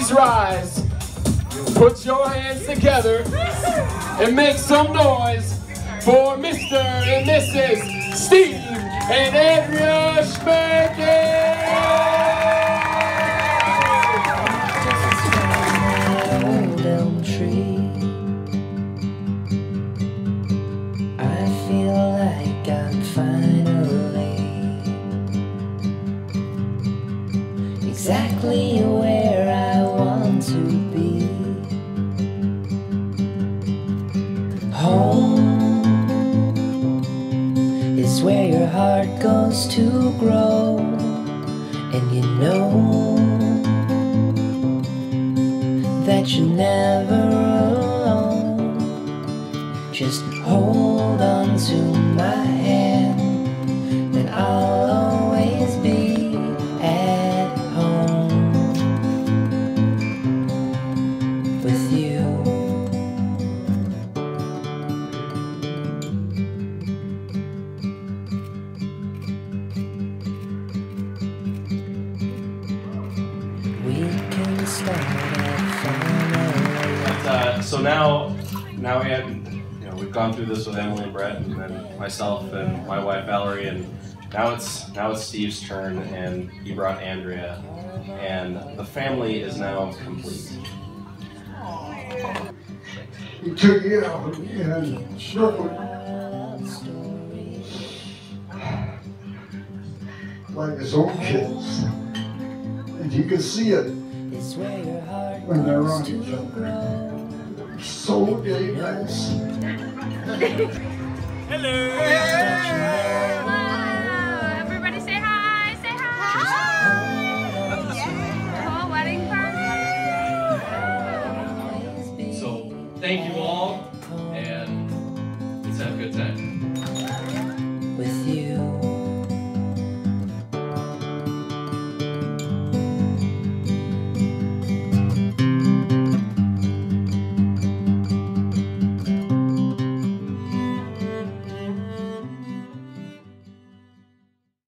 please rise. Put your hands together and make some noise for Mr. and Mrs. Steve and Andrea elm tree. I feel like I'm finally exactly where to be. Home is where your heart goes to grow, and you know that you're never alone. Just hold on to my hand, Uh, so now, now we have, you know, we've gone through this with Emily and Brett, and then myself and my wife Valerie, and now it's now it's Steve's turn, and he brought Andrea, and the family is now complete. He took you out and snuggled like his own kids. And you can see it It's where your heart when they're goes on to each other. grow. So dang nice. Hello, everybody say hi, say hi. The whole wedding party. So thank you all, and let's have a good time.